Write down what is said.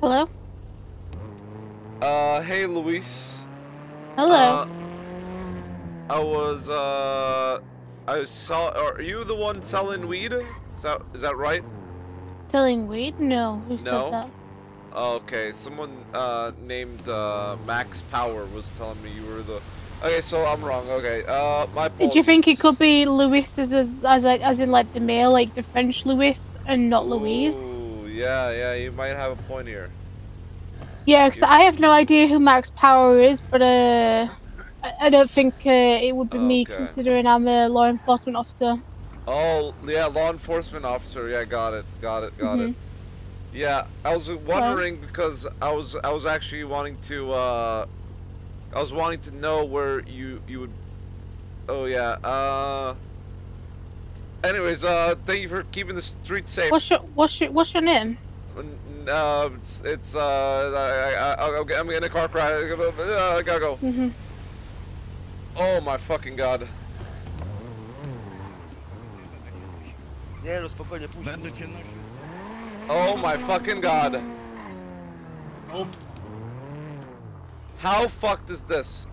Hello? Uh, hey, Luis. Hello. Uh, I was, uh, I saw, are you the one selling weed? Is that, is that right? Selling weed? No. Who No? said that? Okay, someone, uh, named, uh, Max Power was telling me you were the, okay, so I'm wrong, okay, uh, my apologies. Do you think it could be Louis as as as, as in like the male, like the French Louis, and not Louise? Yeah, yeah, you might have a point here. Yeah, because I have no idea who Max Power is, but uh, I, don't think uh, it would be me considering I'm a law enforcement officer. Oh, yeah, law enforcement officer. Yeah, got it, got it, got Mm-hmm. it. Yeah, I was wondering because I was I was actually wanting to uh I was wanting to know where you you would Oh yeah. Uh Anyways, uh thank you for keeping the street safe. What's your what's your what's your name? Uh, it's it's uh I, I, I I'm getting a car crash. Uh, I gotta go. hmm Oh my fucking god. Nie no, spokojnie, później. Będę cię nosił. Oh my fucking god. O, How fucked is this?